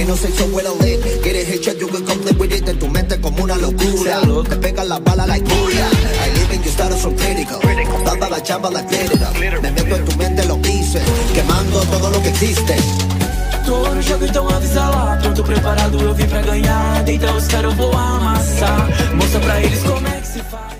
Ain't no sex so well lit. Get it hit you can come with it. En tu mente como una locura. Te pegan las balas like Julia. I live in your status so critical. Dada la chamba la glitter. Me meto en tu mente lo dice. Quemando todo lo que existe. Tô no jogo, então avisa lá Pronto, preparado, eu vim pra ganhar Então os caras eu vou amassar Mostra pra eles como é que se faz